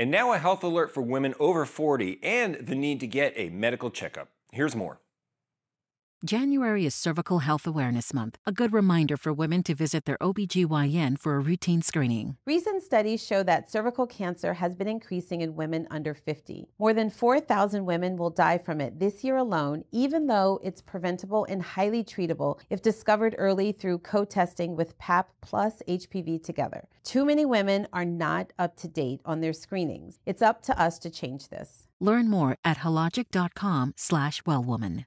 And now a health alert for women over 40 and the need to get a medical checkup. Here's more. January is Cervical Health Awareness Month, a good reminder for women to visit their OBGYN for a routine screening. Recent studies show that cervical cancer has been increasing in women under 50. More than 4,000 women will die from it this year alone, even though it's preventable and highly treatable if discovered early through co testing with PAP plus HPV together. Too many women are not up to date on their screenings. It's up to us to change this. Learn more at hologic.com slash wellwoman.